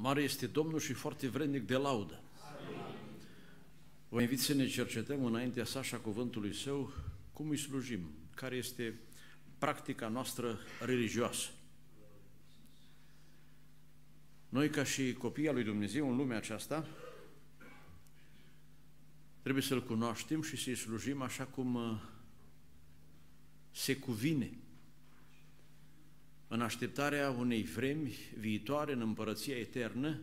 Mare este Domnul și foarte vrednic de laudă. Vă invit să ne cercetăm înaintea sa și a cuvântului său cum îi slujim, care este practica noastră religioasă. Noi, ca și copii al lui Dumnezeu în lumea aceasta, trebuie să-L cunoaștem și să-i slujim așa cum uh, se cuvine în așteptarea unei vremi viitoare în împărăția eternă,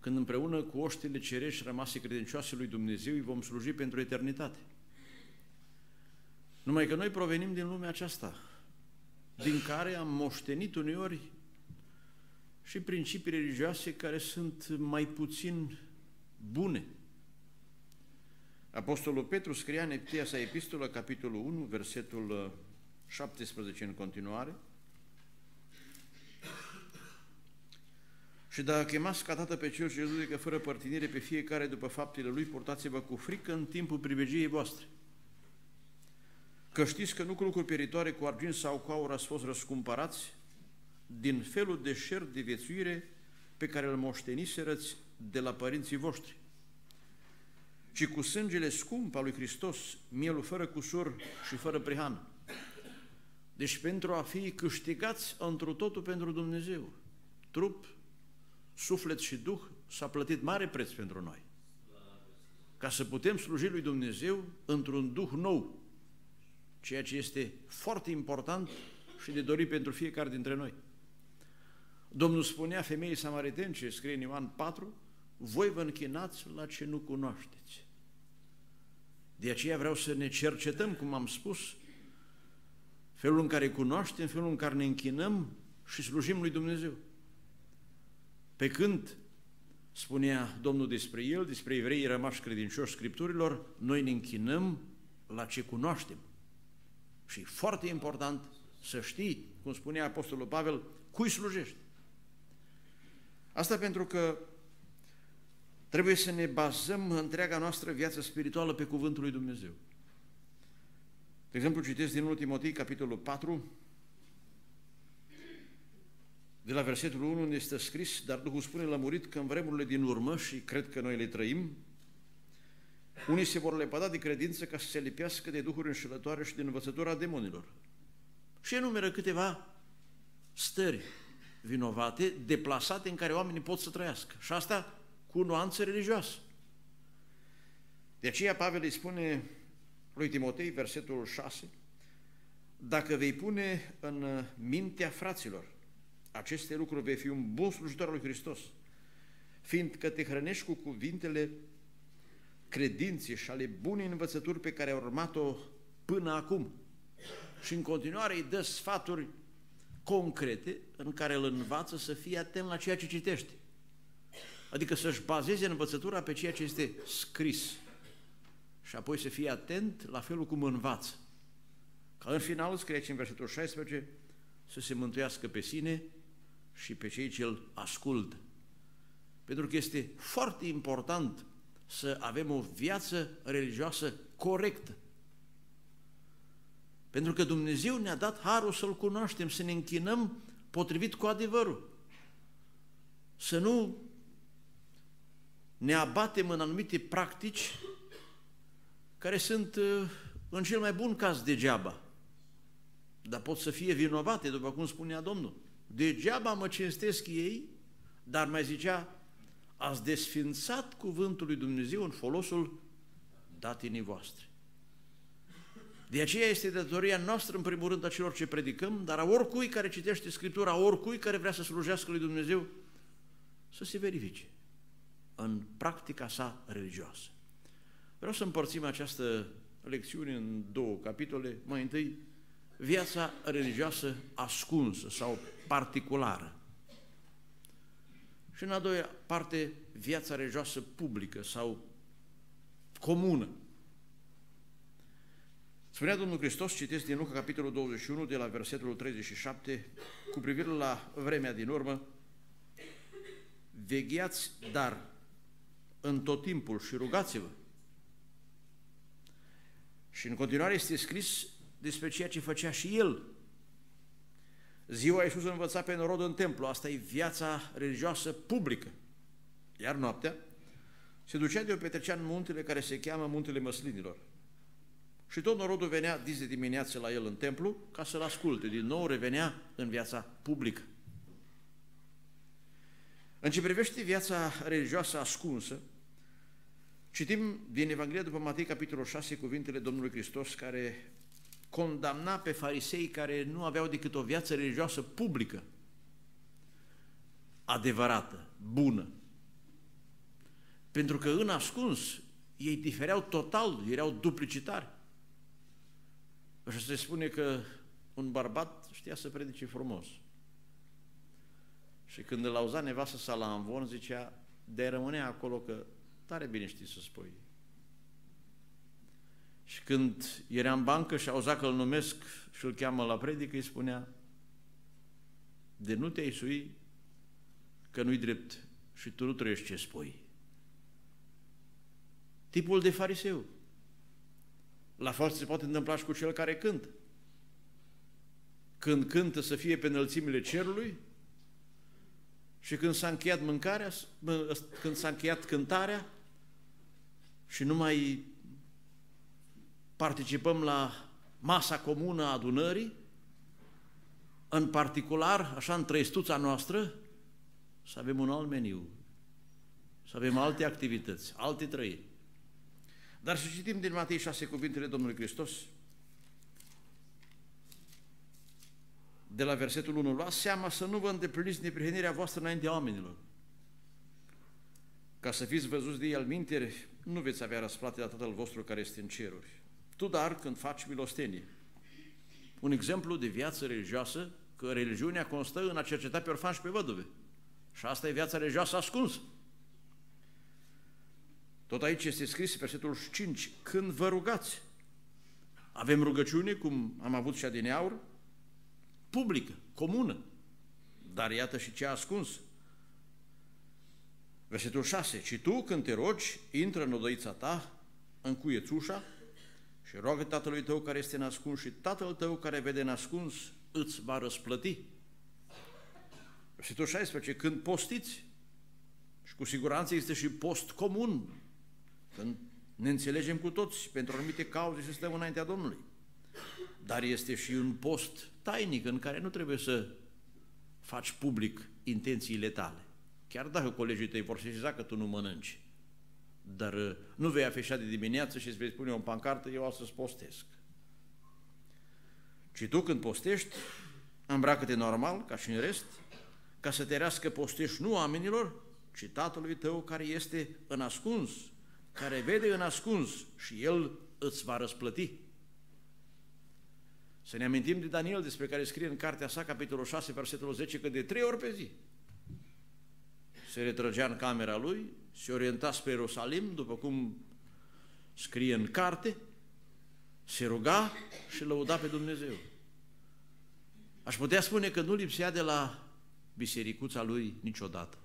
când împreună cu oștile cerești rămase credincioase lui Dumnezeu îi vom sluji pentru eternitate. Numai că noi provenim din lumea aceasta, din care am moștenit uneori și principii religioase care sunt mai puțin bune. Apostolul Petru scria în Eptia sa epistolă, capitolul 1, versetul 17 în continuare, Și dacă chemați ca tată pe cel ce judecă fără părtinire pe fiecare după faptele lui, portați-vă cu frică în timpul privilegiei voastre. Că știți că nu cu lucruri peritoare, cu argint sau cu aur ați fost răscumpărați din felul de șer de viețuire pe care îl moșteniserăți de la părinții voștri, ci cu sângele scump al lui Hristos, mielul fără cusur și fără prihană. Deci pentru a fi câștigați întru totul pentru Dumnezeu, trup, suflet și duh, s-a plătit mare preț pentru noi. Ca să putem sluji lui Dumnezeu într-un duh nou, ceea ce este foarte important și de dorit pentru fiecare dintre noi. Domnul spunea femeii samariteni, ce scrie în Ioan 4, voi vă închinați la ce nu cunoașteți. De aceea vreau să ne cercetăm, cum am spus, felul în care cunoaștem, felul în care ne închinăm și slujim lui Dumnezeu. Pe când spunea Domnul despre el, despre evrei rămași credincioși Scripturilor, noi ne închinăm la ce cunoaștem. Și e foarte important să știi, cum spunea Apostolul Pavel, cui slujești. Asta pentru că trebuie să ne bazăm întreaga noastră viață spirituală pe Cuvântul lui Dumnezeu. De exemplu, citesc din 1 Timotei, capitolul 4, de la versetul 1 unde este scris, dar Duhul spune lămurit că în vremurile din urmă, și cred că noi le trăim, unii se vor lepăda de credință ca să se lipească de duhuri înșelătoare și de învățătura demonilor. Și enumeră câteva stări vinovate, deplasate, în care oamenii pot să trăiască. Și asta cu nuanță religioasă. De aceea Pavel îi spune lui Timotei, versetul 6, dacă vei pune în mintea fraților aceste lucruri vei fi un bun slujitor al lui Hristos, fiindcă te hrănești cu cuvintele credinței și ale bunei învățături pe care ai urmat-o până acum. Și în continuare îi dă sfaturi concrete în care îl învață să fie atent la ceea ce citește. Adică să-și bazeze învățătura pe ceea ce este scris și apoi să fie atent la felul cum învață. Ca în final scrie în versetul 16 să se mântuiască pe sine și pe cei ce îl ascultă. Pentru că este foarte important să avem o viață religioasă corectă. Pentru că Dumnezeu ne-a dat harul să-L cunoaștem, să ne închinăm potrivit cu adevărul. Să nu ne abatem în anumite practici care sunt uh, în cel mai bun caz degeaba, dar pot să fie vinovate, după cum spunea Domnul. Degeaba mă cinstesc ei, dar mai zicea, ați desfințat cuvântul lui Dumnezeu în folosul datinii voastre. De aceea este datoria noastră, în primul rând, a celor ce predicăm, dar a oricui care citește Scriptura, a oricui care vrea să slujească lui Dumnezeu, să se verifice în practica sa religioasă. Vreau să împărțim această lecțiune în două capitole. Mai întâi, viața religioasă ascunsă sau particulară. Și în a doua parte, viața religioasă publică sau comună. Spunea Domnul Hristos, citesc din Luca, capitolul 21, de la versetul 37, cu privire la vremea din urmă, vegheați, dar în tot timpul și rugați-vă. Și în continuare este scris despre ceea ce făcea și el. Ziua Iisus învăța pe norod în templu, asta e viața religioasă publică. Iar noaptea se ducea de o petrecea în muntele care se cheamă Muntele Măslinilor. Și tot norodul venea dis de dimineață la el în templu ca să-l asculte. Din nou revenea în viața publică. În ce privește viața religioasă ascunsă, citim din Evanghelia după Matei, capitolul 6, cuvintele Domnului Hristos, care condamna pe farisei care nu aveau decât o viață religioasă publică, adevărată, bună. Pentru că în ascuns ei difereau total, erau duplicitari. Așa se spune că un bărbat știa să predice frumos. Și când îl auza nevastă sa la învon, zicea, de rămâne acolo că tare bine știi să spui. Și când era în bancă și auza că îl numesc și îl cheamă la predică, îi spunea, de nu te-ai sui că nu-i drept și tu nu trăiești ce spui. Tipul de fariseu. La fel se poate întâmpla și cu cel care cântă. Când cântă să fie pe înălțimile cerului și când s-a încheiat mâncarea, când s-a încheiat cântarea și nu mai participăm la masa comună a adunării, în particular, așa în trăistuța noastră, să avem un alt meniu, să avem alte activități, alte trăiri. Dar să citim din Matei 6 cuvintele Domnului Hristos, de la versetul 1, luați seama să nu vă îndepliniți neprihănirea voastră înaintea oamenilor. Ca să fiți văzuți de ei al minteri, nu veți avea răsplată de Tatăl vostru care este în ceruri. Tu, dar, când faci milostenie, un exemplu de viață religioasă, că religiunea constă în a cerceta pe orfani și pe văduve. Și asta e viața religioasă ascunsă. Tot aici este scris, versetul 5, când vă rugați. Avem rugăciune, cum am avut și adineaur, publică, comună, dar iată și ce a ascuns. Versetul 6, ci tu când te rogi, intră în odăița ta, încuieți ușa și roagă Tatălui tău care este nascuns și Tatăl tău care vede nascuns îți va răsplăti. Versetul 16, când postiți, și cu siguranță este și post comun, când ne înțelegem cu toți pentru anumite cauze să stăm înaintea Domnului. Dar este și un post tainic în care nu trebuie să faci public intențiile tale. Chiar dacă colegii tăi vor să că tu nu mănânci. Dar uh, nu vei afișa de dimineață și îți vei spune o pancartă, eu o să-ți postesc. Ci tu când postești, îmbracă-te normal, ca și în rest, ca să te rească postești nu oamenilor, ci Tatălui tău care este în ascuns, care vede în ascuns și El îți va răsplăti. Să ne amintim de Daniel despre care scrie în cartea sa, capitolul 6, versetul 10, că de trei ori pe zi se retrăgea în camera lui, se orienta spre Ierusalim, după cum scrie în carte, se ruga și lăuda pe Dumnezeu. Aș putea spune că nu lipsea de la bisericuța lui niciodată.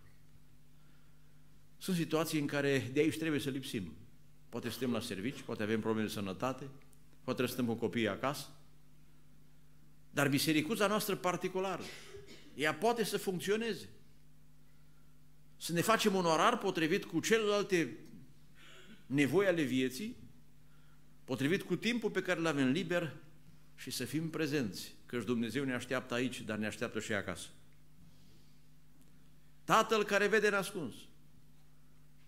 Sunt situații în care de aici trebuie să lipsim. Poate suntem la servici, poate avem probleme de sănătate, poate stăm cu copiii acasă, dar bisericuța noastră particulară, ea poate să funcționeze. Să ne facem un orar potrivit cu celelalte nevoi ale vieții, potrivit cu timpul pe care îl avem liber și să fim prezenți, căci Dumnezeu ne așteaptă aici, dar ne așteaptă și acasă. Tatăl care vede în ascuns,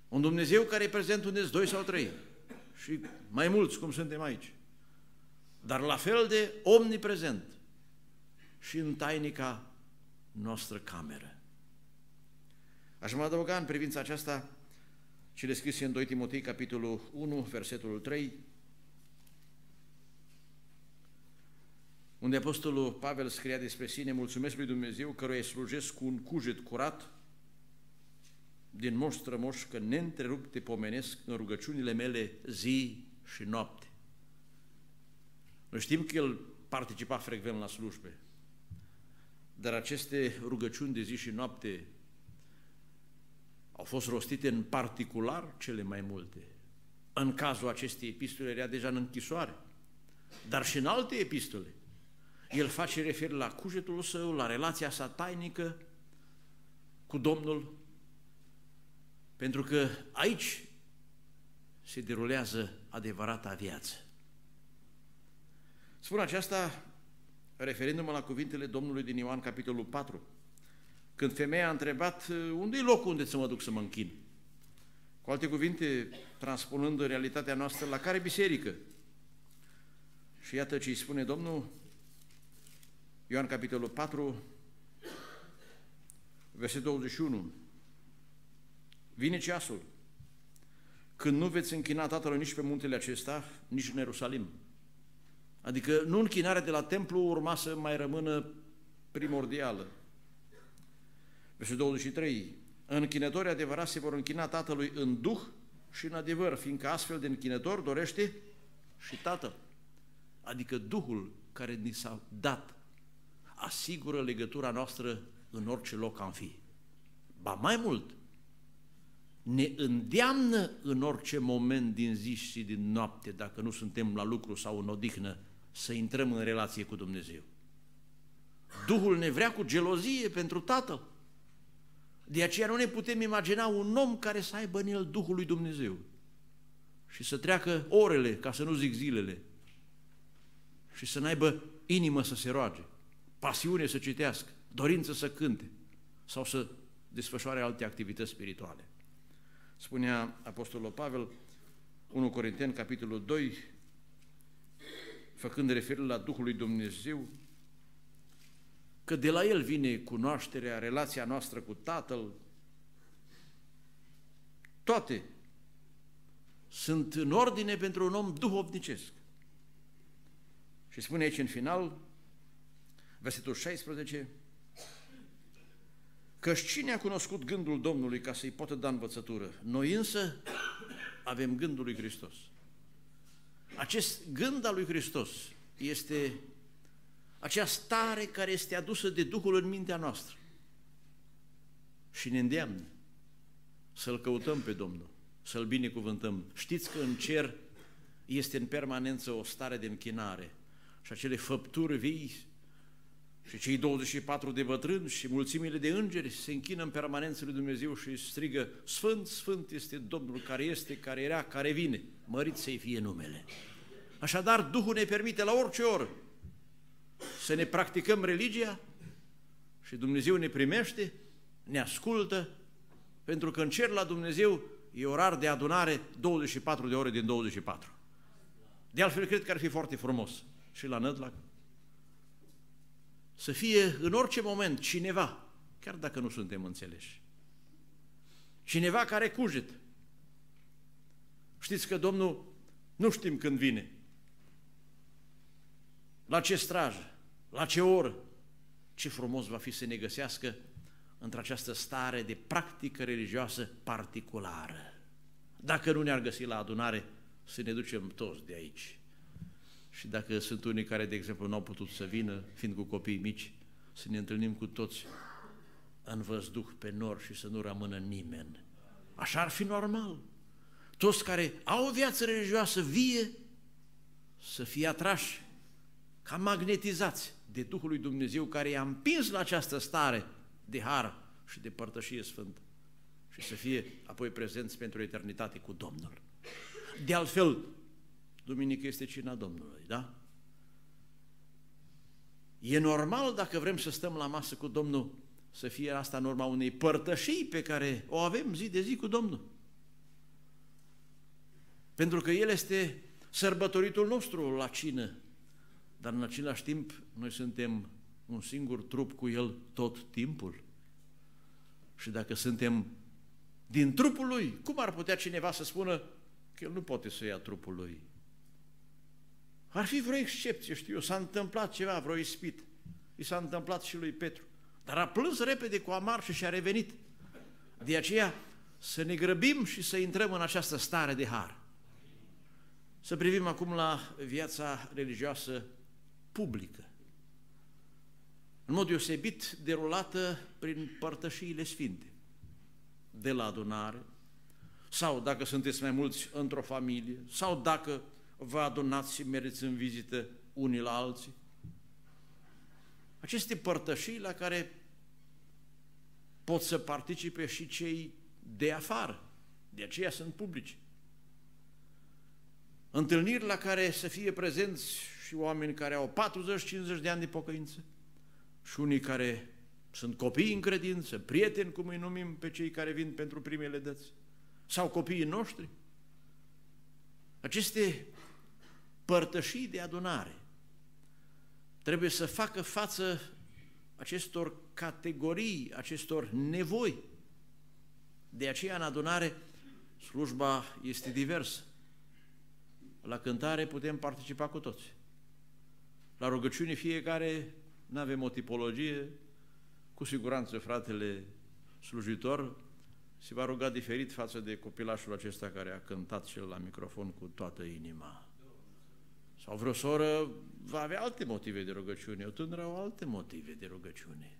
un Dumnezeu care e prezent unde doi sau trei. Și mai mulți, cum suntem aici. Dar la fel de omniprezent și în tainica noastră cameră. Aș mai adăuga în privința aceasta cele scrise în 2 Timotei, capitolul 1, versetul 3, unde Apostolul Pavel scria despre sine, mulțumesc lui Dumnezeu căruia slujesc cu un cuget curat, din moș strămoș că neîntrerupt te pomenesc în rugăciunile mele zi și noapte. Noi știm că el participa frecvent la slujbe, dar aceste rugăciuni de zi și noapte au fost rostite în particular cele mai multe. În cazul acestei epistole era deja în închisoare, dar și în alte epistole. el face referire la cugetul său, la relația sa tainică cu Domnul, pentru că aici se derulează adevărata viață. Spun aceasta referindu-mă la cuvintele Domnului din Ioan, capitolul 4, când femeia a întrebat, unde e locul unde să mă duc să mă închin? Cu alte cuvinte, transpunând realitatea noastră, la care biserică? Și iată ce îi spune Domnul, Ioan capitolul 4, versetul 21. Vine ceasul când nu veți închina Tatălui nici pe muntele acesta, nici în Ierusalim. Adică nu închinarea de la templu urma să mai rămână primordială. Versetul 23. Închinătorii adevărați se vor închina Tatălui în duh și în adevăr, fiindcă astfel de închinător dorește și Tatăl. Adică Duhul care ni s-a dat asigură legătura noastră în orice loc am fi. Ba mai mult, ne îndeamnă în orice moment din zi și din noapte, dacă nu suntem la lucru sau în odihnă, să intrăm în relație cu Dumnezeu. Duhul ne vrea cu gelozie pentru Tatăl. De aceea nu ne putem imagina un om care să aibă în el Duhul lui Dumnezeu și să treacă orele, ca să nu zic zilele, și să n-aibă inimă să se roage, pasiune să citească, dorință să cânte sau să desfășoare alte activități spirituale. Spunea Apostolul Pavel, 1 Corinteni, capitolul 2, făcând referire la Duhul lui Dumnezeu, că de la El vine cunoașterea, relația noastră cu Tatăl, toate sunt în ordine pentru un om duhovnicesc. Și spune aici în final, versetul 16, că cine a cunoscut gândul Domnului ca să-i poată da învățătură? Noi însă avem gândul lui Hristos. Acest gând al lui Hristos este acea stare care este adusă de Duhul în mintea noastră și ne îndeamnă să-L căutăm pe Domnul, să-L binecuvântăm. Știți că în cer este în permanență o stare de închinare și acele făpturi vii și cei 24 de bătrâni și mulțimile de îngeri se închină în permanență lui Dumnezeu și strigă Sfânt, Sfânt este Domnul care este, care era, care vine, mărit să-i fie numele. Așadar, Duhul ne permite la orice oră să ne practicăm religia și Dumnezeu ne primește, ne ascultă, pentru că în cer la Dumnezeu e orar de adunare 24 de ore din 24. De altfel, cred că ar fi foarte frumos și la Nădlac să fie în orice moment cineva, chiar dacă nu suntem înțeleși, cineva care cuget. Știți că Domnul nu știm când vine, la ce strajă, la ce oră, ce frumos va fi să ne găsească într-această stare de practică religioasă particulară. Dacă nu ne-ar găsi la adunare, să ne ducem toți de aici. Și dacă sunt unii care, de exemplu, nu au putut să vină, fiind cu copii mici, să ne întâlnim cu toți în văzduh pe nor și să nu rămână nimeni. Așa ar fi normal. Toți care au o viață religioasă vie să fie atrași ca magnetizați de Duhul lui Dumnezeu care i-a împins la această stare de har și de părtășie sfântă și să fie apoi prezenți pentru eternitate cu Domnul. De altfel, duminică este cina Domnului, da? E normal dacă vrem să stăm la masă cu Domnul să fie asta în urma unei părtășii pe care o avem zi de zi cu Domnul. Pentru că El este sărbătoritul nostru la cină, dar în același timp noi suntem un singur trup cu El tot timpul. Și dacă suntem din trupul Lui, cum ar putea cineva să spună că El nu poate să ia trupul Lui? Ar fi vreo excepție, știu eu, s-a întâmplat ceva, vreo ispit. I s-a întâmplat și lui Petru. Dar a plâns repede cu amar și și-a revenit. De aceea să ne grăbim și să intrăm în această stare de har. Să privim acum la viața religioasă publică. În mod deosebit derulată prin părtășiile sfinte. De la adunare, sau dacă sunteți mai mulți într-o familie, sau dacă vă adunați și mergeți în vizită unii la alții. aceste părtășii la care pot să participe și cei de afară. De aceea sunt publici. Întâlniri la care să fie prezenți și oameni care au 40-50 de ani de pocăință și unii care sunt copii în credință, prieteni, cum îi numim pe cei care vin pentru primele dăți, sau copiii noștri. Aceste părtășii de adunare trebuie să facă față acestor categorii, acestor nevoi. De aceea, în adunare, slujba este diversă. La cântare putem participa cu toți. La rugăciune fiecare nu avem o tipologie, cu siguranță fratele slujitor se va ruga diferit față de copilașul acesta care a cântat cel la microfon cu toată inima. Sau vreo soră va avea alte motive de rugăciune, o tânără au alte motive de rugăciune.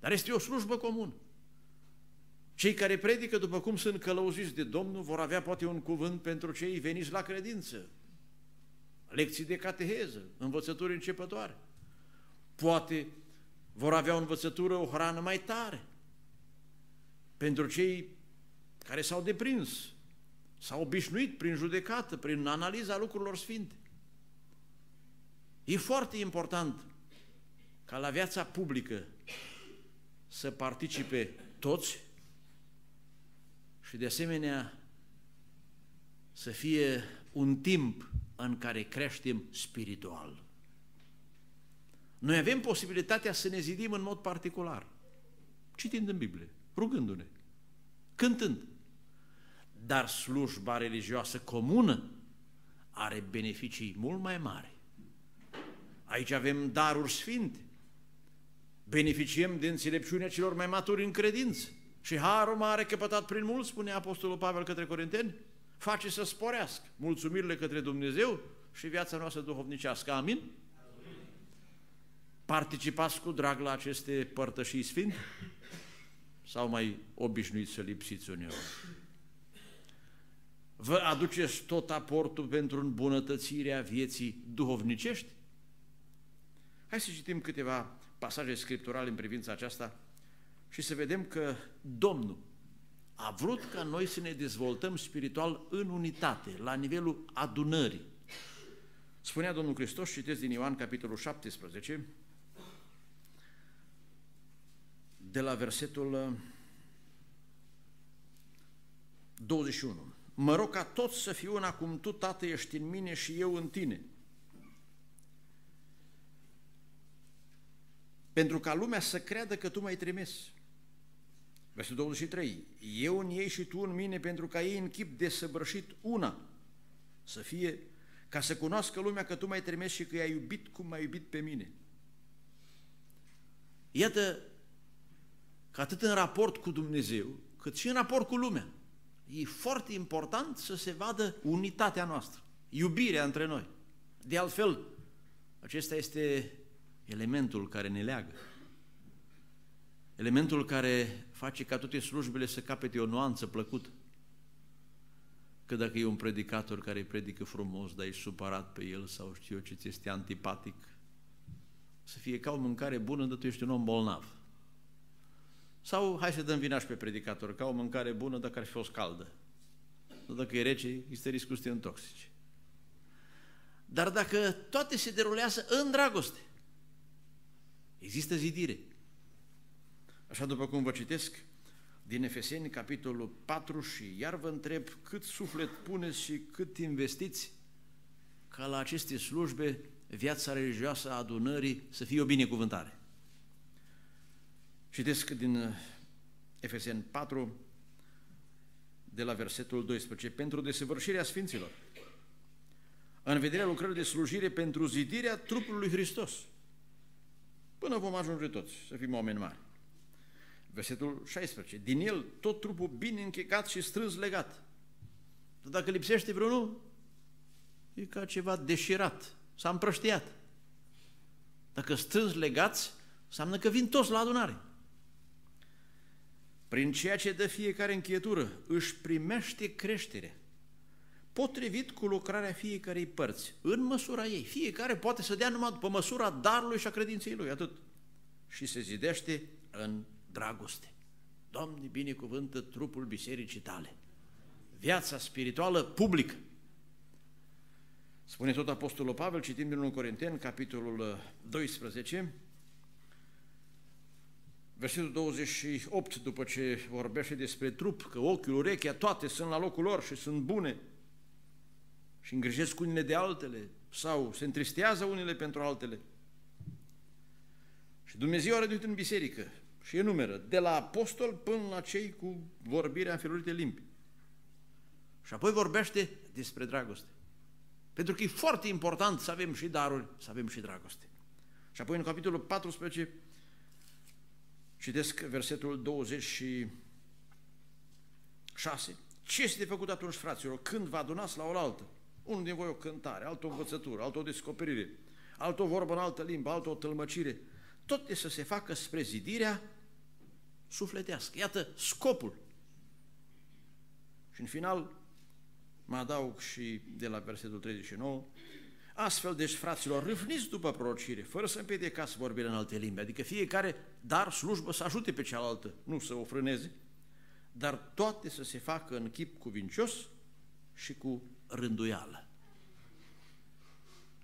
Dar este o slujbă comună. Cei care predică după cum sunt călăuziți de Domnul vor avea poate un cuvânt pentru cei veniți la credință, lecții de cateheză, învățături începătoare. Poate vor avea o învățătură, o hrană mai tare. Pentru cei care s-au deprins, s-au obișnuit prin judecată, prin analiza lucrurilor sfinte. E foarte important ca la viața publică să participe toți și de asemenea să fie un timp în care creștem spiritual. Noi avem posibilitatea să ne zidim în mod particular, citind în Biblie, rugându-ne, cântând. Dar slujba religioasă comună are beneficii mult mai mari. Aici avem daruri sfinte, beneficiem de înțelepciunea celor mai maturi în credință și harul mare căpătat prin mult, spune Apostolul Pavel către Corinteni, face să sporească mulțumirile către Dumnezeu și viața noastră duhovnicească. Amin? Participați cu drag la aceste părtășii sfinte? Sau mai obișnuiți să lipsiți uneori? Vă aduceți tot aportul pentru îmbunătățirea vieții duhovnicești? Hai să citim câteva pasaje scripturale în privința aceasta și să vedem că Domnul a vrut ca noi să ne dezvoltăm spiritual în unitate, la nivelul adunării. Spunea Domnul Hristos, citesc din Ioan, capitolul 17, de la versetul 21. Uh, mă rog ca toți să fiu una cum Tu, Tată, ești în mine și eu în Tine. Pentru ca lumea să creadă că Tu m-ai trimis. Versetul 23. Eu în ei și Tu în mine, pentru ca ei în chip desăbrășit una să fie, ca să cunoască lumea că Tu m-ai trimis și că i-ai iubit cum m-ai iubit pe mine. Iată că atât în raport cu Dumnezeu, cât și în raport cu lumea, e foarte important să se vadă unitatea noastră, iubirea între noi. De altfel, acesta este elementul care ne leagă. Elementul care face ca toate slujbele să capete o nuanță plăcută. Că dacă e un predicator care predică frumos, dar e supărat pe el sau știu eu ce ți este antipatic, să fie ca o mâncare bună, dar tu ești un om bolnav. Sau hai să dăm vina și pe predicator, ca o mâncare bună dacă ar fi fost caldă. Dar dacă e rece, este riscul să te intoxici. Dar dacă toate se derulează în dragoste, există zidire. Așa după cum vă citesc din Efeseni, capitolul 4 și iar vă întreb cât suflet puneți și cât investiți ca la aceste slujbe viața religioasă a adunării să fie o binecuvântare. Citesc din uh, Efeseni 4, de la versetul 12, pentru desăvârșirea Sfinților, în vederea lucrării de slujire pentru zidirea trupului lui Hristos, până vom ajunge toți să fim oameni mari. Versetul 16, din el tot trupul bine închegat și strâns legat. Dacă lipsește vreunul, e ca ceva deșirat, s-a împrăștiat. Dacă strâns legați, înseamnă că vin toți la adunare prin ceea ce dă fiecare încheietură, își primește creștere potrivit cu lucrarea fiecarei părți, în măsura ei. Fiecare poate să dea numai după măsura darului și a credinței lui, atât. Și se zidește în dragoste. Doamne, binecuvântă trupul bisericii tale. Viața spirituală publică. Spune tot Apostolul Pavel, citim din 1 Corinteni, capitolul 12, versetul 28, după ce vorbește despre trup, că ochiul, urechea, toate sunt la locul lor și sunt bune și îngrijesc unele de altele sau se întristează unele pentru altele. Și Dumnezeu a rânduit în biserică și enumeră, de la apostol până la cei cu vorbirea în felurite limbi. Și apoi vorbește despre dragoste. Pentru că e foarte important să avem și daruri, să avem și dragoste. Și apoi în capitolul 14 citesc versetul 26. Ce este de făcut atunci, fraților, când vă adunați la oaltă? Unul din voi o cântare, altă o învățătură, altă o descoperire, altă o vorbă în altă limbă, altă o tălmăcire. Tot de să se facă spre zidirea sufletească. Iată scopul. Și în final, mă adaug și de la versetul 39, Astfel, deci, fraților, râvniți după prorocire, fără să împiedicați vorbirea în alte limbi, adică fiecare dar slujbă să ajute pe cealaltă, nu să o frâneze, dar toate să se facă în chip cuvincios și cu rânduială.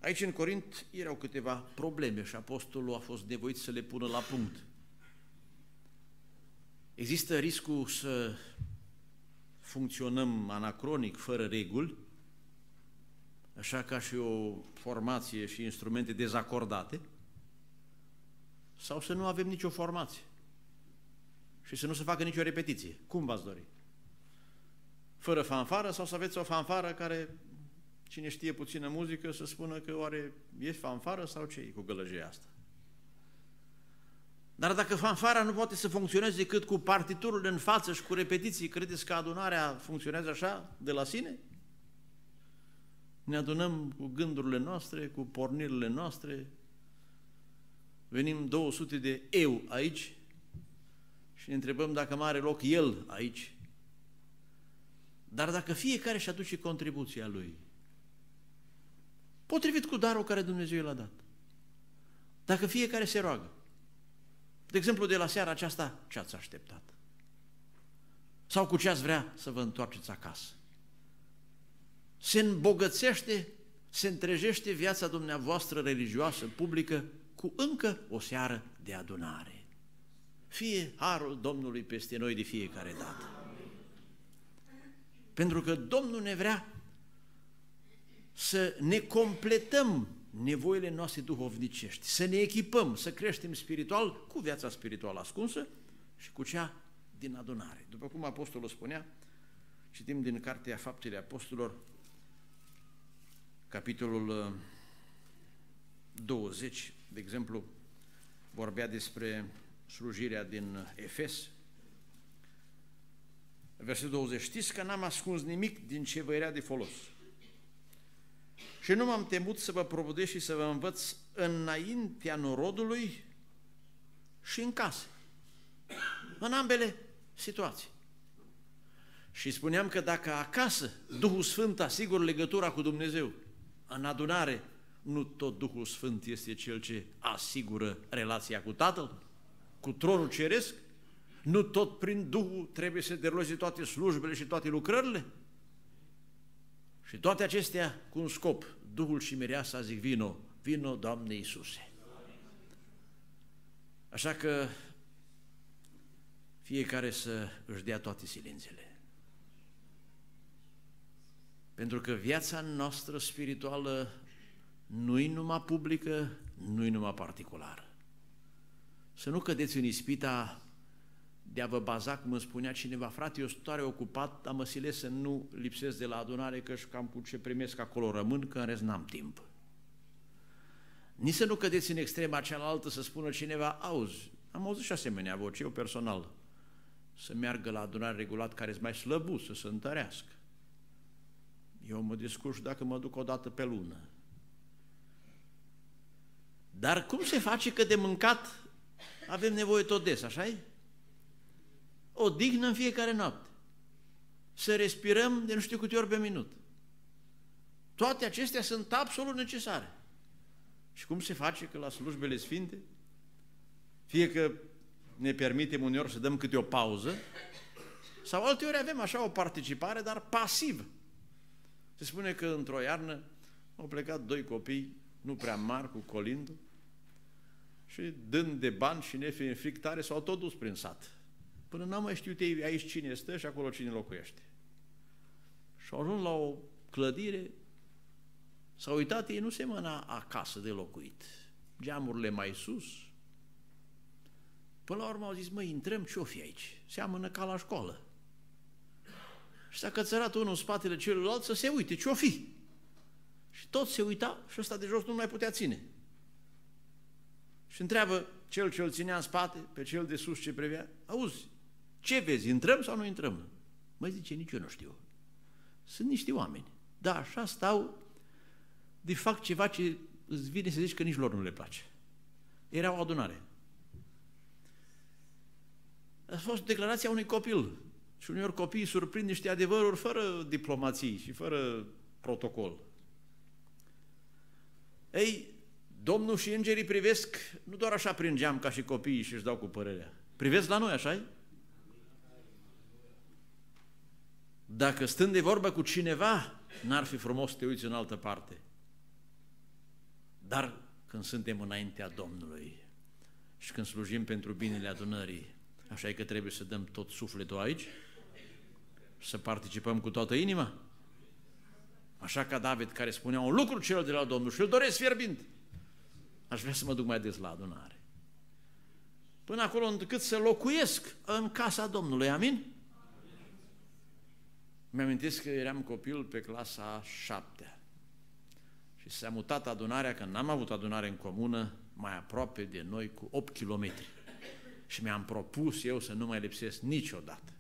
Aici, în Corint, erau câteva probleme și apostolul a fost nevoit să le pună la punct. Există riscul să funcționăm anacronic, fără reguli, așa ca și o formație și instrumente dezacordate, sau să nu avem nicio formație și să nu se facă nicio repetiție. Cum v-ați dori? Fără fanfară sau să aveți o fanfară care, cine știe puțină muzică, să spună că oare e fanfară sau ce e cu gălăgia asta? Dar dacă fanfara nu poate să funcționeze decât cu partiturile în față și cu repetiții, credeți că adunarea funcționează așa de la sine? Ne adunăm cu gândurile noastre, cu pornirile noastre, venim 200 de eu aici și ne întrebăm dacă mai are loc el aici. Dar dacă fiecare își aduce contribuția lui, potrivit cu darul care Dumnezeu l-a dat, dacă fiecare se roagă, de exemplu, de la seara aceasta, ce ați așteptat? Sau cu ce ați vrea să vă întoarceți acasă? Se îmbogățește, se întrejește viața dumneavoastră religioasă, publică, cu încă o seară de adunare. Fie harul Domnului peste noi de fiecare dată. Pentru că Domnul ne vrea să ne completăm nevoile noastre duhovnicești, să ne echipăm, să creștem spiritual cu viața spirituală ascunsă și cu cea din adunare. După cum Apostolul spunea, citim din Cartea Faptele Apostolilor, capitolul 20, uh, de exemplu, vorbea despre slujirea din Efes, versetul 20, știți că n-am ascuns nimic din ce vă era de folos și nu m-am temut să vă probudesc și să vă învăț înaintea norodului și în casă. În ambele situații. Și spuneam că dacă acasă Duhul Sfânt asigură legătura cu Dumnezeu, în adunare, nu tot Duhul Sfânt este cel ce asigură relația cu Tatăl, cu tronul ceresc? Nu tot prin Duhul trebuie să deruleze toate slujbele și toate lucrările? Și toate acestea cu un scop. Duhul și mireasa zic, vino, vino, Doamne Iisuse. Așa că fiecare să își dea toate silințele. Pentru că viața noastră spirituală nu-i numai publică, nu-i numai particulară. Să nu cădeți în ispita de a vă baza, cum îmi spunea cineva, frate, eu sunt tare ocupat, dar mă silesc să nu lipsesc de la adunare, că și cam cu ce primesc acolo rămân, că în rest n-am timp. Nici să nu cădeți în extrema cealaltă să spună cineva, auzi, am auzit și asemenea voce, eu personal, să meargă la adunare regulat care mai slăbu, să se întărească. Eu mă descurc dacă mă duc o dată pe lună. Dar cum se face că de mâncat avem nevoie tot des, așa e? O dignă în fiecare noapte. Să respirăm de nu știu câte ori pe minut. Toate acestea sunt absolut necesare. Și cum se face că la slujbele sfinte, fie că ne permitem uneori să dăm câte o pauză, sau alteori avem așa o participare, dar pasivă. Se spune că într-o iarnă au plecat doi copii, nu prea mari, cu colindul, și dând de bani și nefi în fric tare, s-au tot dus prin sat. Până n-am mai știut ei aici cine stă și acolo cine locuiește. Și au ajuns la o clădire, s-au uitat, ei nu se mâna acasă de locuit. Geamurile mai sus. Până la urmă au zis, măi, intrăm, ce-o fi aici? Seamănă ca la școală. Și s-a cățărat unul în spatele celuilalt să se uite, ce-o fi? Și tot se uita și ăsta de jos nu mai putea ține. Și întreabă cel ce îl ținea în spate, pe cel de sus ce privea, auzi, ce vezi, intrăm sau nu intrăm? Mă zice, nici eu nu știu. Sunt niște oameni. Da, așa stau, de fac ceva ce îți vine să zici că nici lor nu le place. Era o adunare. A fost declarația unui copil. Și uneori copiii surprind niște adevăruri fără diplomații și fără protocol. Ei, Domnul și îngerii privesc nu doar așa prin geam ca și copiii și își dau cu părerea. Privesc la noi, așa -i? Dacă stând de vorbă cu cineva, n-ar fi frumos să te uiți în altă parte. Dar când suntem înaintea Domnului și când slujim pentru binele adunării, așa e că trebuie să dăm tot sufletul aici, să participăm cu toată inima. Așa ca David care spunea un lucru cel de la Domnul și îl doresc fierbinte. Aș vrea să mă duc mai des la adunare. Până acolo încât să locuiesc în casa Domnului. Amin? Mi-amintesc că eram copil pe clasa șaptea și s-a mutat adunarea, că n-am avut adunare în comună, mai aproape de noi cu 8 kilometri. Și mi-am propus eu să nu mai lipsesc niciodată.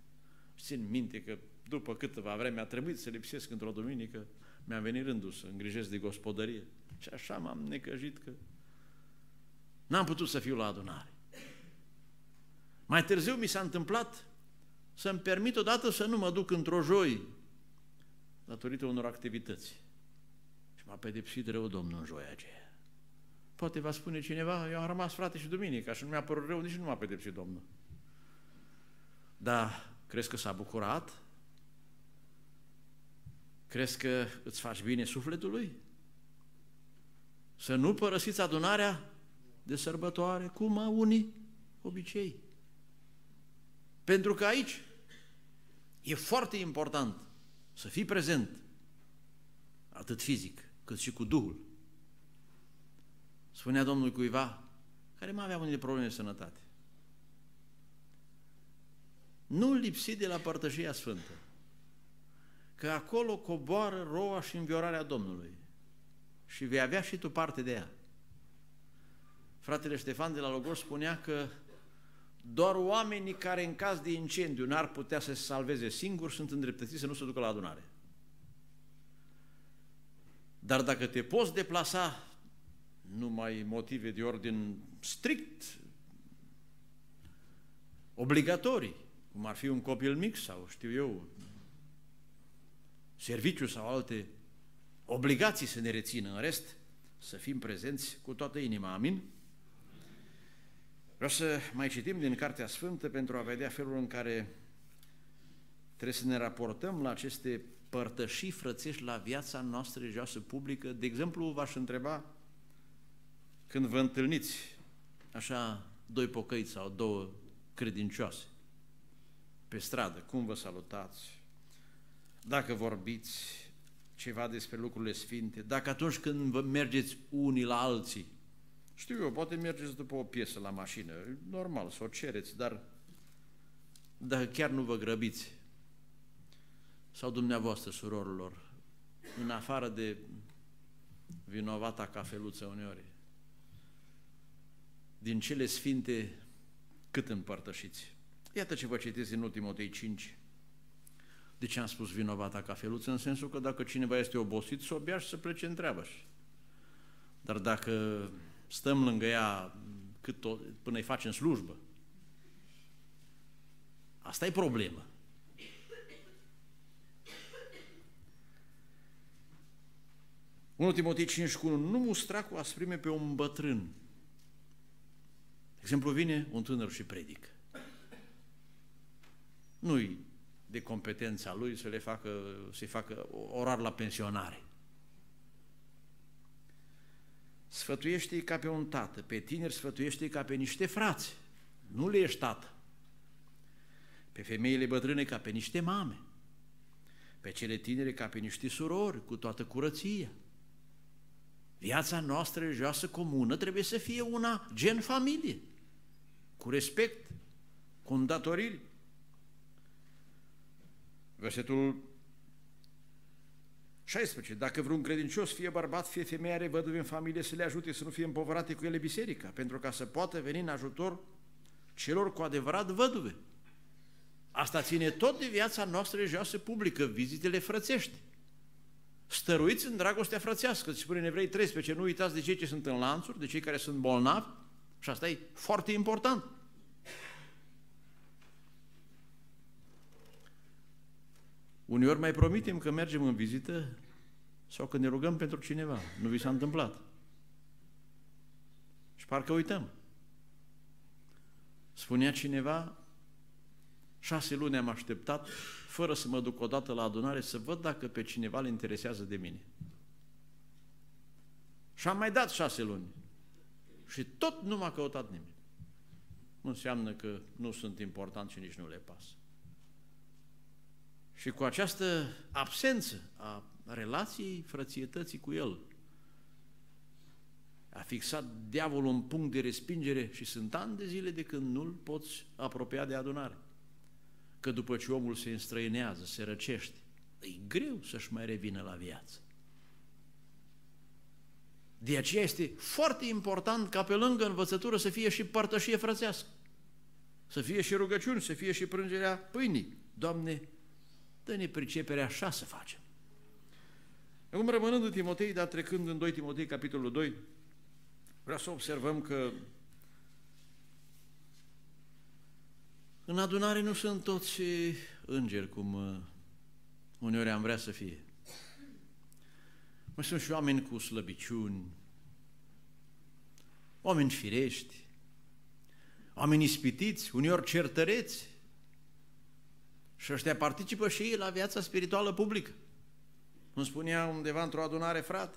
Și țin minte că după câteva vreme a trebuit să lipsesc într-o duminică, mi-a venit rândul să îngrijesc de gospodărie. Și așa m-am necăjit că N-am putut să fiu la adunare. Mai târziu mi s-a întâmplat să-mi permit odată să nu mă duc într-o joi datorită unor activități. Și m-a pedepsit rău Domnul în joia aceea. Poate va spune cineva, eu am rămas frate și duminica și nu mi-a părut rău, nici nu m-a pedepsit Domnul. Da, crezi că s-a bucurat? Crezi că îți faci bine sufletului? Să nu părăsiți adunarea de sărbătoare, cum au unii obicei. Pentru că aici e foarte important să fii prezent, atât fizic, cât și cu Duhul. Spunea Domnul cuiva, care mai avea unele probleme de sănătate. Nu lipsi de la părtășia sfântă, că acolo coboară roa și înviorarea Domnului și vei avea și tu parte de ea. Fratele Ștefan de la Logos spunea că doar oamenii care în caz de incendiu n-ar putea să se salveze singuri sunt îndreptățiți să nu se ducă la adunare. Dar dacă te poți deplasa numai motive de ordin strict, obligatorii, cum ar fi un copil mic sau știu eu, serviciu sau alte obligații să ne rețină, în rest să fim prezenți cu toată inima. Amin? Vreau să mai citim din Cartea Sfântă pentru a vedea felul în care trebuie să ne raportăm la aceste părtășii frățești la viața noastră religioasă publică. De exemplu, v-aș întreba, când vă întâlniți așa doi pocăiți sau două credincioase pe stradă, cum vă salutați, dacă vorbiți ceva despre lucrurile sfinte, dacă atunci când vă mergeți unii la alții, știu eu, poate mergeți după o piesă la mașină, normal, să o cereți, dar dacă chiar nu vă grăbiți, sau dumneavoastră, surorilor, în afară de vinovata cafeluță uneori, din cele sfinte, cât împărtășiți? Iată ce vă citesc în ultimul 5. De ce am spus vinovata cafeluță? În sensul că dacă cineva este obosit, să o bea și să plece în treabă. Dar dacă stăm lângă ea cât o, până îi facem slujbă. Asta e problemă. 1 Timotei 5 cu 1, nu mustra cu asprime pe un bătrân. De exemplu, vine un tânăr și predică. Nu-i de competența lui să le facă, să facă orar la pensionare. Sfătuiește-i ca pe un tată, pe tineri sfătuiește-i ca pe niște frați. Nu le ești tată. Pe femeile bătrâne ca pe niște mame. Pe cele tinere ca pe niște surori, cu toată curăția. Viața noastră religioasă comună trebuie să fie una gen familie, cu respect, cu îndatoriri. Versetul 16. Dacă vreun credincios, fie bărbat, fie femeie, are văduve în familie, să le ajute să nu fie împovărate cu ele biserica, pentru ca să poată veni în ajutor celor cu adevărat văduve. Asta ține tot de viața noastră religioasă publică, vizitele frățești. Stăruiți în dragostea frățească, se spune în Evrei 13, nu uitați de cei ce sunt în lanțuri, de cei care sunt bolnavi, și asta e foarte important. Uneori mai promitem că mergem în vizită sau că ne rugăm pentru cineva. Nu vi s-a întâmplat. Și parcă uităm. Spunea cineva, șase luni am așteptat, fără să mă duc odată la adunare, să văd dacă pe cineva le interesează de mine. Și am mai dat șase luni. Și tot nu m-a căutat nimeni. Nu înseamnă că nu sunt important și nici nu le pasă. Și cu această absență a relației frățietății cu El, a fixat diavolul un punct de respingere și sunt ani de zile de când nu-l poți apropia de adunare. Că după ce omul se înstrăinează, se răcește, e greu să-și mai revină la viață. De aceea este foarte important ca pe lângă învățătură să fie și părtășie frățească, să fie și rugăciuni, să fie și prângerea pâinii. Doamne, dă-ne priceperea așa să facem. Acum rămânând în Timotei, dar trecând în 2 Timotei, capitolul 2, vreau să observăm că în adunare nu sunt toți îngeri, cum uh, uneori am vrea să fie. Mai sunt și oameni cu slăbiciuni, oameni firești, oameni ispitiți, uneori certăreți, și ăștia participă și ei la viața spirituală publică. Îmi spunea undeva într-o adunare, frate,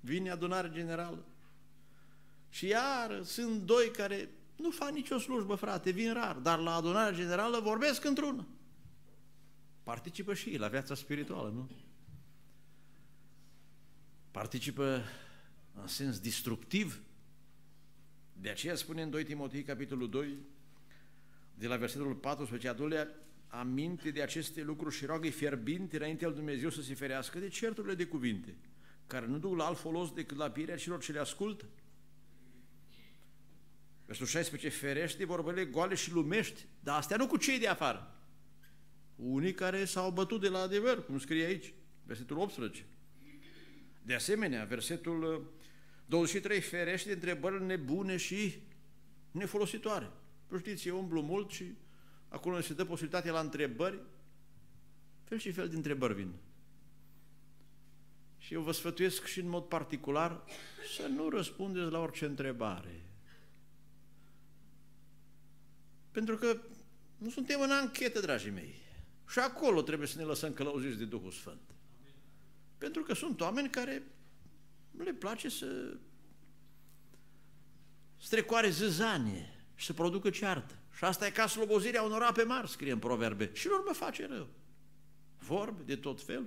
vine adunare generală. Și iar sunt doi care nu fac nicio slujbă, frate, vin rar, dar la adunare generală vorbesc într-una. Participă și ei la viața spirituală, nu? Participă în sens destructiv. De aceea spune în 2 Timotei, capitolul 2, de la versetul 14, adulea, aminte de aceste lucruri și roagă-i fierbinte înainte al Dumnezeu să se ferească de certurile de cuvinte, care nu duc la alt folos decât la pirea celor ce le ascultă. Versul 16, ferește vorbele goale și lumești, dar astea nu cu cei de afară. Unii care s-au bătut de la adevăr, cum scrie aici, versetul 18. De asemenea, versetul 23, uh, ferește de întrebările nebune și nefolositoare. Nu știți, eu umblu mult și acolo se dă posibilitatea la întrebări, fel și fel de întrebări vin. Și eu vă sfătuiesc și în mod particular să nu răspundeți la orice întrebare. Pentru că nu suntem în anchetă, dragii mei. Și acolo trebuie să ne lăsăm călăuziți de Duhul Sfânt. Pentru că sunt oameni care le place să strecoare zâzanie și să producă ceartă. Și asta e ca slobozirea unor ape mari, scrie în proverbe. Și lor mă face rău. Vorbe de tot fel.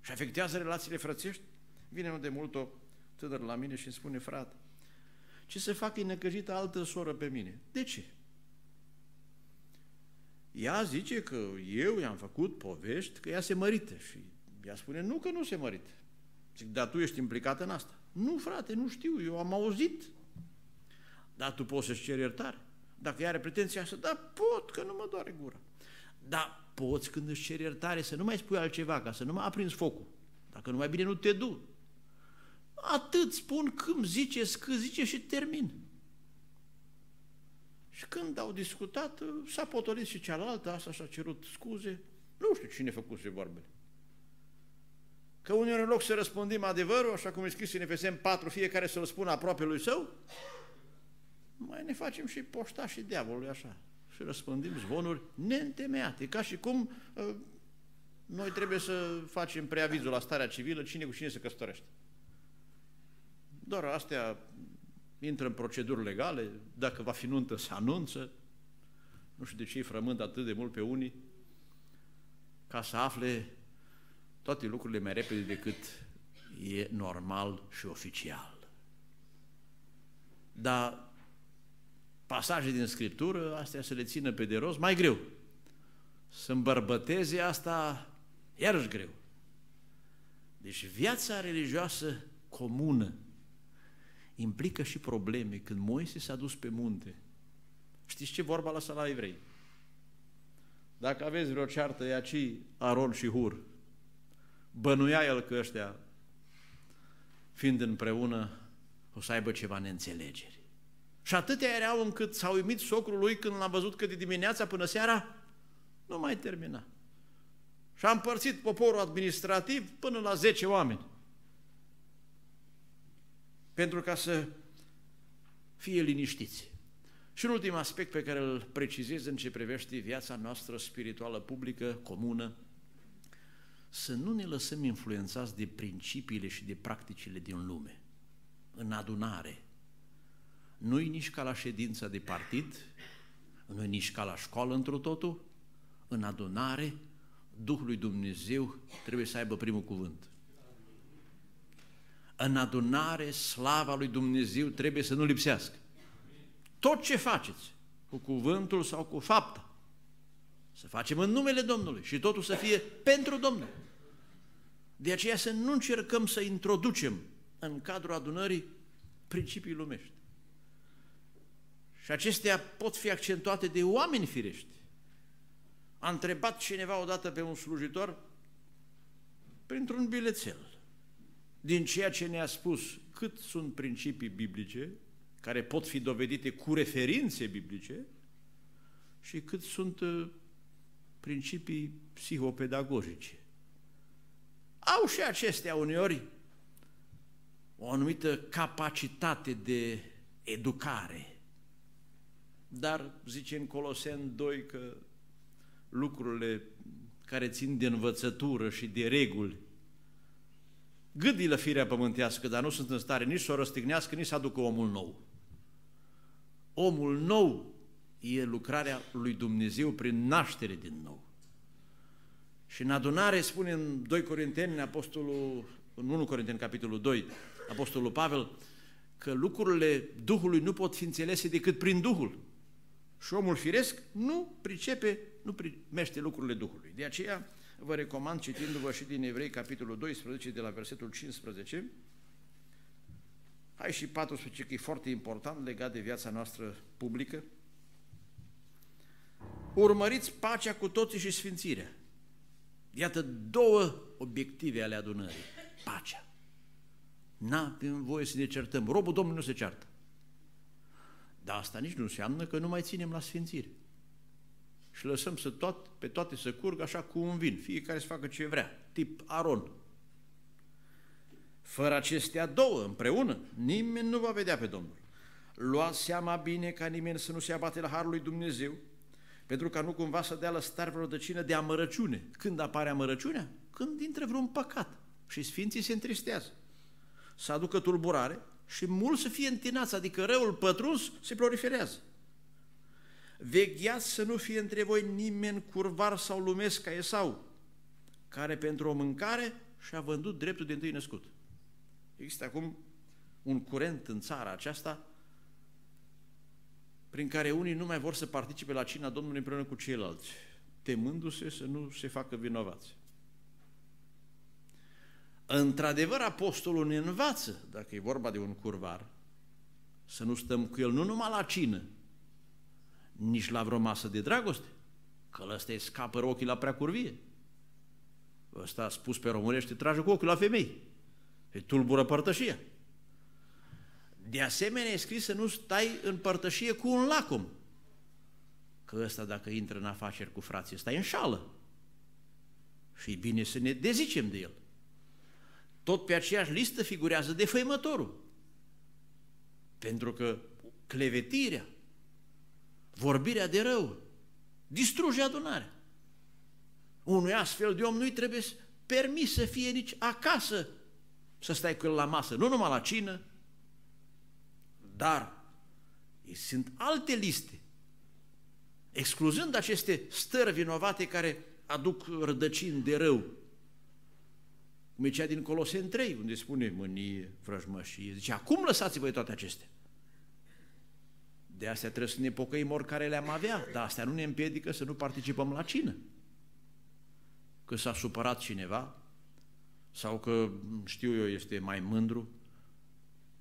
Și afectează relațiile frățești. Vine unul de mult o tânăr la mine și îmi spune, frate, ce să fac e necăjită altă soră pe mine. De ce? Ea zice că eu i-am făcut povești că ea se mărită și ea spune, nu că nu se mărită. Zic, dar tu ești implicat în asta. Nu, frate, nu știu, eu am auzit. Dar tu poți să-ți ceri iertare. Dacă ea are pretenția asta, da, pot, că nu mă doare gura. Dar poți când își ceri iertare să nu mai spui altceva, ca să nu mai aprins focul. Dacă nu mai bine nu te du. Atât spun cum zice, că zice și termin. Și când au discutat, s-a potolit și cealaltă, asta și-a cerut scuze. Nu știu cine făcuse vorbele. Că uneori în loc să răspundim adevărul, așa cum e scris în Efesem 4, fiecare să-l spună aproape lui său, mai ne facem și poșta și diavolului așa. Și răspândim zvonuri neîntemeiate, ca și cum uh, noi trebuie să facem preavizul la starea civilă, cine cu cine se căsătorește. Doar astea intră în proceduri legale, dacă va fi nuntă, se anunță. Nu știu de ce îi frământ atât de mult pe unii, ca să afle toate lucrurile mai repede decât e normal și oficial. Dar pasaje din Scriptură, astea să le țină pe de rost, mai greu. Să îmbărbăteze asta, iarăși greu. Deci viața religioasă comună implică și probleme. Când Moise s-a dus pe munte, știți ce vorba lăsa la evrei? Dacă aveți vreo ceartă, e aici Aron și Hur. Bănuia el că ăștia, fiind împreună, o să aibă ceva neînțelegeri. Și atâtea erau încât s-au uimit socrul lui când l-a văzut că de dimineața până seara nu mai termina. Și a împărțit poporul administrativ până la 10 oameni. Pentru ca să fie liniștiți. Și un ultim aspect pe care îl precizez în ce privește viața noastră spirituală publică, comună, să nu ne lăsăm influențați de principiile și de practicile din lume. În adunare, nu-i nici ca la ședința de partid, nu-i nici ca la școală într totul, în adunare, Duhul lui Dumnezeu trebuie să aibă primul cuvânt. În adunare, slava lui Dumnezeu trebuie să nu lipsească. Tot ce faceți, cu cuvântul sau cu fapta, să facem în numele Domnului și totul să fie pentru Domnul. De aceea să nu încercăm să introducem în cadrul adunării principii lumești. Și acestea pot fi accentuate de oameni firești. A întrebat cineva odată pe un slujitor printr-un bilețel din ceea ce ne-a spus cât sunt principii biblice care pot fi dovedite cu referințe biblice și cât sunt uh, principii psihopedagogice. Au și acestea uneori o anumită capacitate de educare. Dar zice în Coloseni 2 că lucrurile care țin de învățătură și de reguli gâdilă firea pământească, dar nu sunt în stare nici să o răstignească, nici să aducă omul nou. Omul nou e lucrarea lui Dumnezeu prin naștere din nou. Și în adunare spune în 2 Corinteni, în Apostolul, în 1 Corinteni, capitolul 2, Apostolul Pavel, că lucrurile Duhului nu pot fi înțelese decât prin Duhul. Și omul firesc nu pricepe, nu primește lucrurile Duhului. De aceea vă recomand citindu-vă și din Evrei, capitolul 12, de la versetul 15, hai și 14, că e foarte important legat de viața noastră publică. Urmăriți pacea cu toții și sfințirea. Iată două obiective ale adunării. Pacea. N-avem voie să ne certăm. Robul Domnului nu se ceartă. Dar asta nici nu înseamnă că nu mai ținem la sfințire. Și lăsăm să tot, pe toate să curgă așa cu un vin. Fiecare să facă ce vrea. Tip Aron. Fără acestea două împreună, nimeni nu va vedea pe Domnul. Luați seama bine ca nimeni să nu se abate la Harul lui Dumnezeu, pentru ca nu cumva să dea lăstar vreo rădăcină de amărăciune. Când apare amărăciunea? Când intră vreun păcat și sfinții se întristează. Să aducă tulburare și mult să fie întinați, adică răul pătruns se proliferează. Vegheați să nu fie între voi nimeni curvar sau lumesc ca Esau, care pentru o mâncare și-a vândut dreptul de întâi născut. Există acum un curent în țara aceasta prin care unii nu mai vor să participe la cina Domnului împreună cu ceilalți, temându-se să nu se facă vinovați. Într-adevăr, apostolul ne învață, dacă e vorba de un curvar, să nu stăm cu el nu numai la cină, nici la vreo masă de dragoste, că ăsta îi scapă ochii la prea curvie. Ăsta a spus pe românește, trage cu ochiul la femei. E tulbură părtășia. De asemenea, e scris să nu stai în părtășie cu un lacom. Că ăsta, dacă intră în afaceri cu frații, stai în șală. Și e bine să ne dezicem de el. Tot pe aceeași listă figurează defăimătorul. Pentru că clevetirea, vorbirea de rău, distruge adunarea. Unui astfel de om nu-i trebuie permis să fie nici acasă să stai cu el la masă, nu numai la cină, dar sunt alte liste, excluzând aceste stări vinovate care aduc rădăcini de rău. Cum e cea din Coloseni 3, unde spune mânie, vrăjmășie. Zice, acum lăsați voi toate acestea. De astea trebuie să ne pocăim oricare le-am avea, dar astea nu ne împiedică să nu participăm la cină. Că s-a supărat cineva sau că, știu eu, este mai mândru,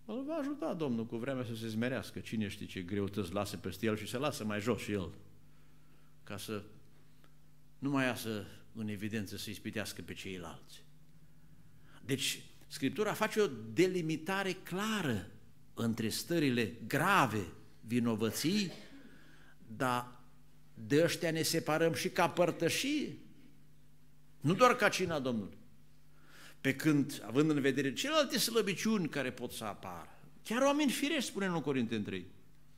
îl va ajuta Domnul cu vremea să se zmerească. Cine știe ce greutăți lasă peste el și se lasă mai jos și el, ca să nu mai iasă în evidență să ispitească pe ceilalți. Deci, Scriptura face o delimitare clară între stările grave vinovății, dar de ăștia ne separăm și ca părtășii, nu doar ca cina Domnului. Pe când, având în vedere celelalte slăbiciuni care pot să apară, chiar oameni firești, spune în Corinteni 3,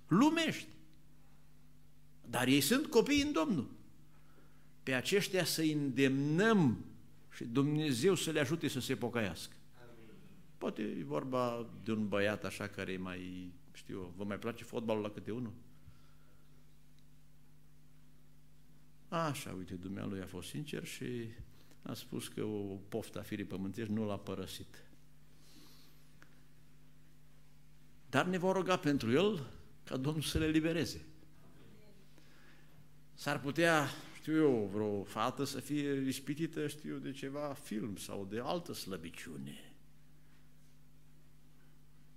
lumești, dar ei sunt copii în Domnul. Pe aceștia să îndemnăm și Dumnezeu să le ajute să se pocăiască. Poate e vorba de un băiat așa care e mai, știu, vă mai place fotbalul la câte unul? Așa, uite, Dumnealui a fost sincer și a spus că o poftă a firii pământești nu l-a părăsit. Dar ne vom ruga pentru el ca Domnul să le libereze. S-ar putea, știu eu, vreo fată să fie ispitită, știu eu, de ceva film sau de altă slăbiciune.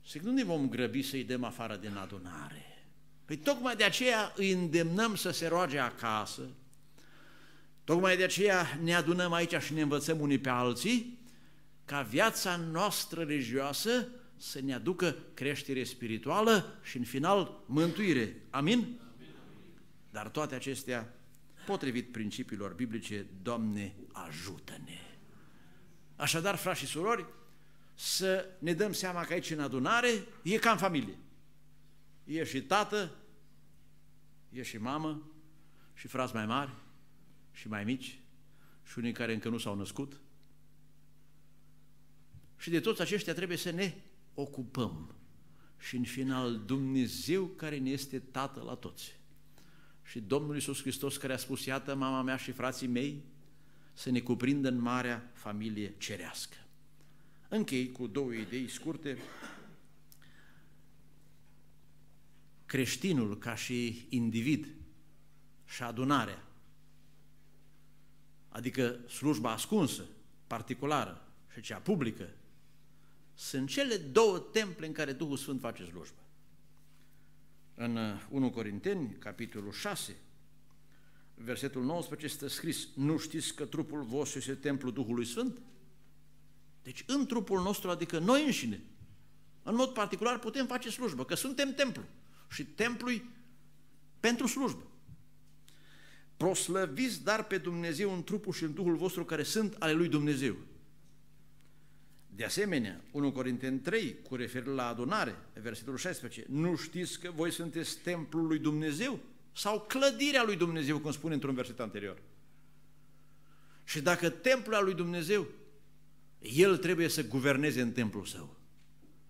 Și nu ne vom grăbi să-i dăm afară din adunare. Păi tocmai de aceea îi îndemnăm să se roage acasă, Tocmai de aceea ne adunăm aici și ne învățăm unii pe alții ca viața noastră religioasă să ne aducă creștere spirituală și în final mântuire. Amin? Dar toate acestea, potrivit principiilor biblice, Doamne, ajută-ne! Așadar, frați și surori, să ne dăm seama că aici în adunare e ca în familie. E și tată, e și mamă, și frați mai mari, și mai mici și unii care încă nu s-au născut. Și de toți aceștia trebuie să ne ocupăm. Și în final Dumnezeu care ne este Tată la toți. Și Domnul Iisus Hristos care a spus, iată mama mea și frații mei, să ne cuprindă în marea familie cerească. Închei cu două idei scurte. Creștinul ca și individ și adunarea adică slujba ascunsă, particulară și cea publică, sunt cele două temple în care Duhul Sfânt face slujbă. În 1 uh, Corinteni, capitolul 6, versetul 19, este scris, nu știți că trupul vostru este templul Duhului Sfânt? Deci în trupul nostru, adică noi înșine, în mod particular putem face slujbă, că suntem templu și templul pentru slujbă. Proslăviți dar pe Dumnezeu în trupul și în Duhul vostru care sunt ale lui Dumnezeu. De asemenea, 1 Corinteni 3, cu referire la adunare, versetul 16, nu știți că voi sunteți templul lui Dumnezeu? Sau clădirea lui Dumnezeu, cum spune într-un verset anterior. Și dacă templul al lui Dumnezeu, El trebuie să guverneze în templul său.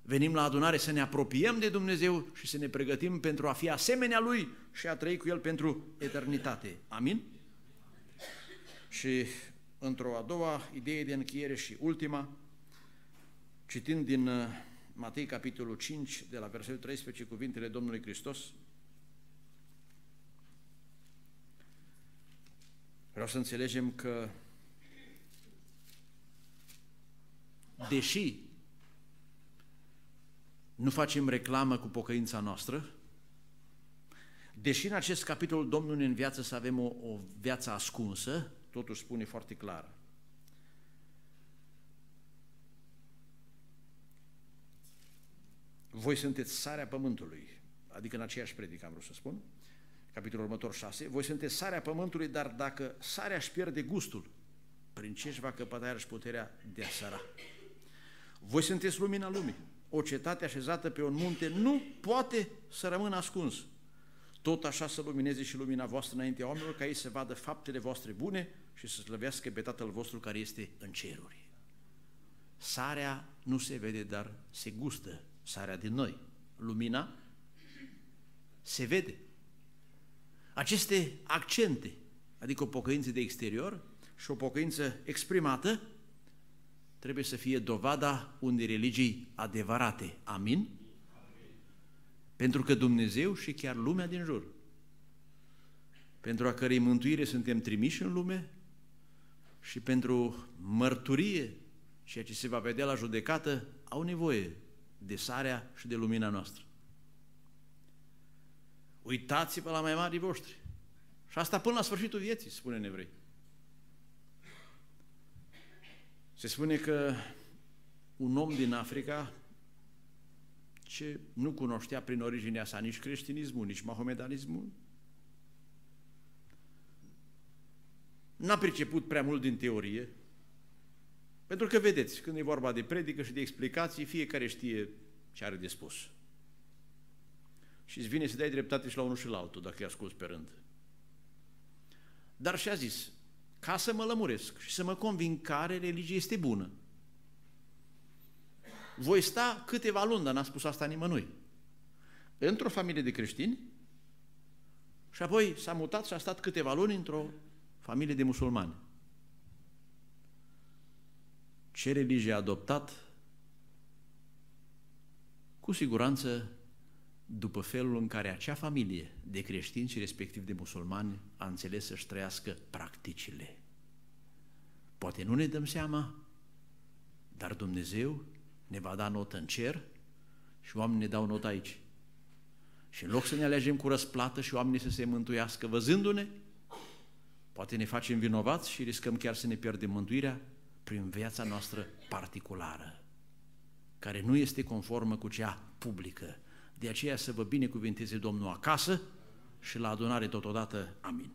Venim la adunare să ne apropiem de Dumnezeu și să ne pregătim pentru a fi asemenea Lui și a trăi cu El pentru eternitate. Amin? Și într-o a doua idee de încheiere și ultima, citind din uh, Matei capitolul 5, de la versetul 13, cuvintele Domnului Hristos, vreau să înțelegem că deși nu facem reclamă cu pocăința noastră, deși în acest capitol Domnul ne înviață să avem o, o viață ascunsă, totuși spune foarte clar. Voi sunteți sarea pământului, adică în aceeași predică am vrut să spun, capitolul următor 6, voi sunteți sarea pământului, dar dacă sarea își pierde gustul, prin ce își va căpăta iarăși puterea de a săra? Voi sunteți lumina lumii. O cetate așezată pe un munte nu poate să rămână ascuns. Tot așa să lumineze și lumina voastră înaintea oamenilor, ca ei să vadă faptele voastre bune și să slăvească pe Tatăl vostru care este în ceruri. Sarea nu se vede, dar se gustă, sarea din noi. Lumina se vede. Aceste accente, adică o pocăință de exterior și o pocăință exprimată, trebuie să fie dovada unei religii adevărate. Amin? Amin? Pentru că Dumnezeu și chiar lumea din jur, pentru a cărei mântuire suntem trimiși în lume și pentru mărturie, ceea ce se va vedea la judecată, au nevoie de sarea și de lumina noastră. Uitați-vă la mai mari voștri. Și asta până la sfârșitul vieții, spune în evrei. Se spune că un om din Africa ce nu cunoștea prin originea sa nici creștinismul, nici mahomedanismul, n-a priceput prea mult din teorie, pentru că, vedeți, când e vorba de predică și de explicații, fiecare știe ce are de spus. Și îți vine să dai dreptate și la unul și la altul, dacă îi asculți pe rând. Dar și-a zis, ca să mă lămuresc și să mă convin care religie este bună, voi sta câteva luni, dar n-a spus asta nimănui, într-o familie de creștini și apoi s-a mutat și a stat câteva luni într-o familie de musulmani. Ce religie a adoptat? Cu siguranță după felul în care acea familie de creștini și respectiv de musulmani a înțeles să-și trăiască practicile. Poate nu ne dăm seama, dar Dumnezeu ne va da notă în cer și oamenii ne dau notă aici. Și în loc să ne alegem cu răsplată și oamenii să se mântuiască văzându-ne, poate ne facem vinovați și riscăm chiar să ne pierdem mântuirea prin viața noastră particulară, care nu este conformă cu cea publică. De aceea să vă binecuvinteze Domnul acasă și la adunare totodată. Amin.